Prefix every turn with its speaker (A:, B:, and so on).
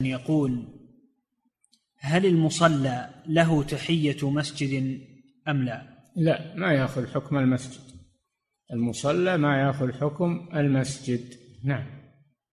A: يقول هل المصلى له تحية مسجد أم لا؟
B: لا ما يأخذ حكم المسجد. المصلى ما يأخذ حكم المسجد. نعم.